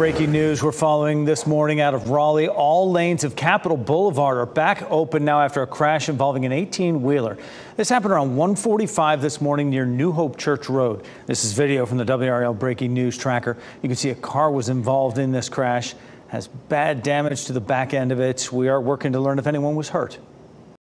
Breaking news we're following this morning out of Raleigh. All lanes of Capital Boulevard are back open now after a crash involving an 18 wheeler. This happened around 145 this morning near New Hope Church Road. This is video from the WRAL Breaking News Tracker. You can see a car was involved in this crash, has bad damage to the back end of it. We are working to learn if anyone was hurt.